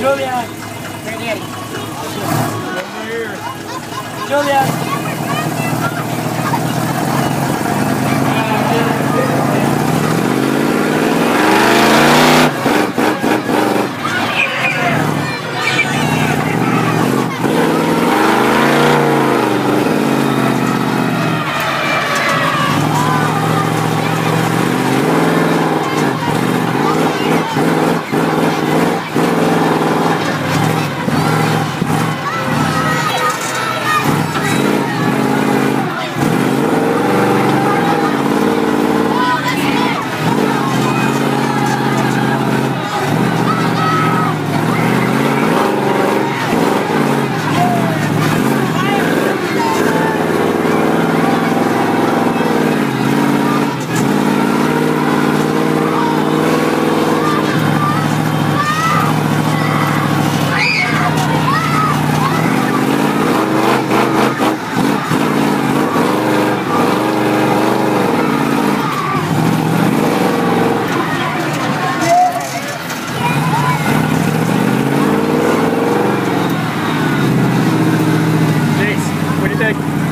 Julia. Right. Julia. Bye.